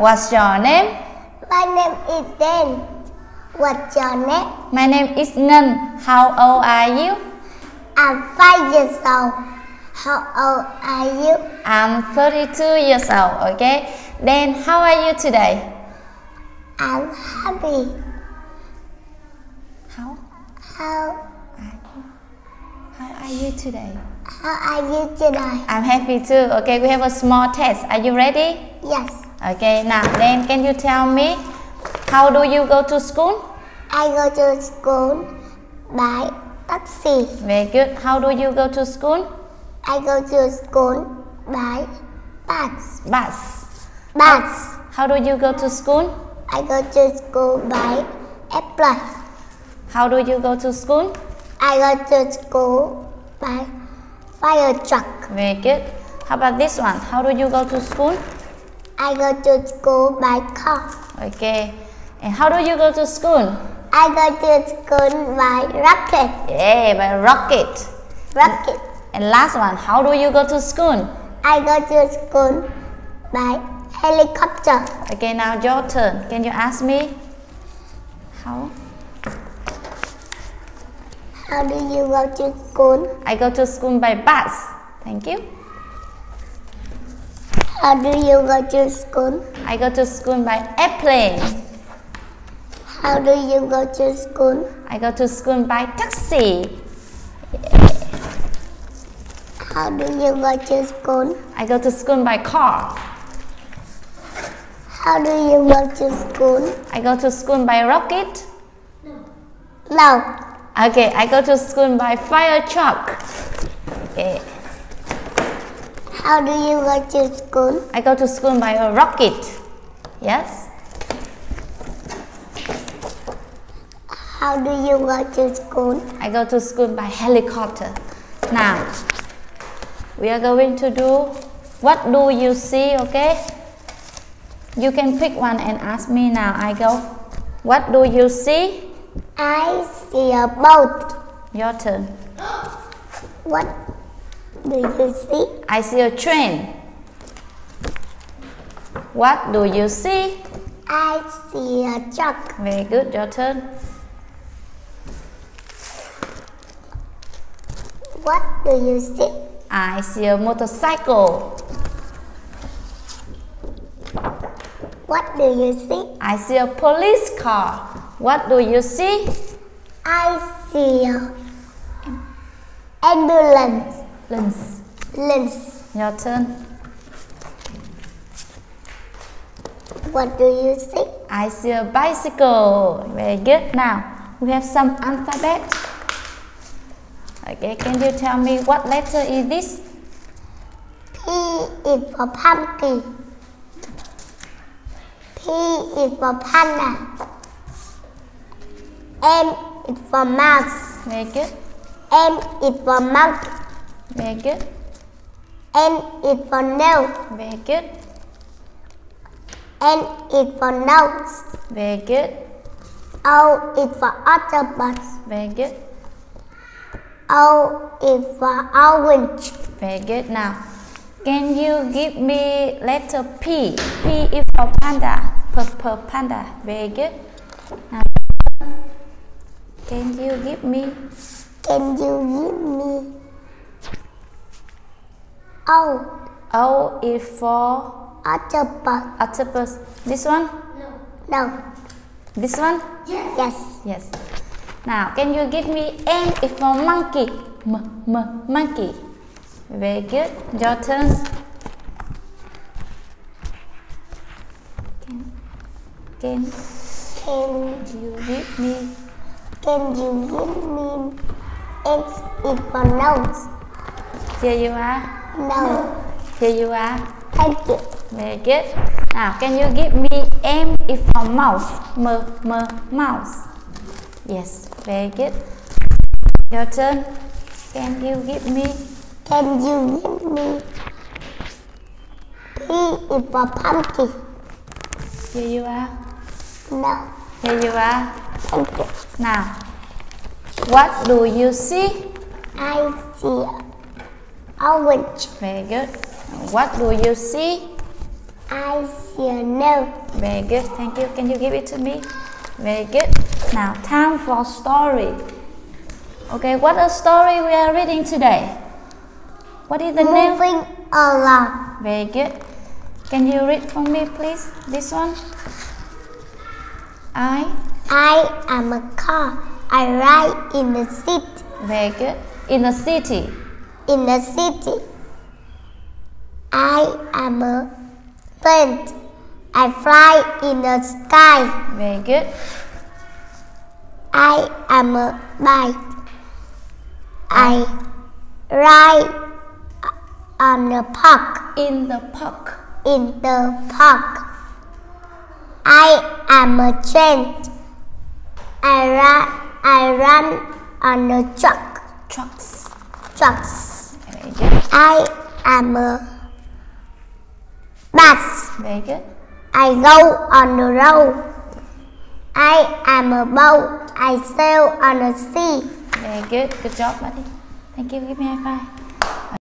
What's your name? My name is Dan. What's your name? My name is Ngân. How old are you? I'm five years old. How old are you? I'm 32 years old. Okay. Then how are you today? I'm happy. How How how are you today? how are you today? I'm happy too. Okay, we have a small test. Are you ready? Yes. Okay, now then can you tell me how do you go to school? I go to school by taxi. Very good. How do you go to school? I go to school by bus. Bus. Bus. How do you go to school? I go to school by airplane. How do you go to school? I go to school by fire truck. Very good. How about this one? How do you go to school? I go to school by car. Okay. And how do you go to school? I go to school by rocket. Yeah, by rocket. Rocket. And last one, how do you go to school? I go to school by helicopter. Okay, now your turn. Can you ask me? How? How do you go to school? I go to school by bus. Thank you. How do you go to school? I go to school by airplane. How do you go to school? I go to school by taxi. How do you go to school? I go to school by car. How do you go to school? I go to school by rocket. No. Okay, I go to school by fire truck. Okay, How do you go to school? I go to school by a rocket. Yes. How do you go to school? I go to school by helicopter. Now, we are going to do what do you see, okay? You can pick one and ask me now. I go, what do you see? I see a boat. Your turn. What do you see? I see a train. What do you see? I see a truck. Very good, your turn. What do you see? I see a motorcycle. What do you see? I see a police car. What do you see? I see a ambulance. Lens. Lens. Your turn. What do you see? I see a bicycle. Very good. Now we have some alphabet. Okay, can you tell me what letter is this? P is for pumpkin. P is for panda. M is for mouse. Very good. M is for monkey. Very good. N is for nail. Very good. N is for nose. Very good. O is for octopus. Very good. O is for orange. Very good. Now, can you give me letter P? P is for panda. Purple panda. Very good. Now, can you give me Can you give me O? O is for Octopus. octopus. This one? No. No. This one? Yes. Yes. Yes. Now, can you give me M is for monkey? M, m, monkey. Very good. Your turn. Can, can Can you give me Can you give me X is for nose? Here you are. No. Here you are. Thank you. Very good. Now, can you give me M is for mouse? M, m, mouse. Yes, very good. Your turn. Can you give me Can you give me P is for pumpkin? Here you are. No. Here you are. Thank you. Now, what do you see? I see orange. Very good. What do you see? I see a nail. Very good. Thank you. Can you give it to me? Very good. Now, time for story. Okay, what a story we are reading today? What is the name? Moving along. Very good. Can you read for me, please? This one. I. I am a car. I ride in the city. Very good. In the city. In the city. I am a plane. I fly in the sky. Very good. I am a bike. I ride on the park. In the park. In the park. I am a train. I run. I run on the truck. Trucks. Trucks. I am a bus. Very good. I go on the road. I am a boat. I sail on the sea. Very good. Good job, buddy. Thank you. Give me a high five.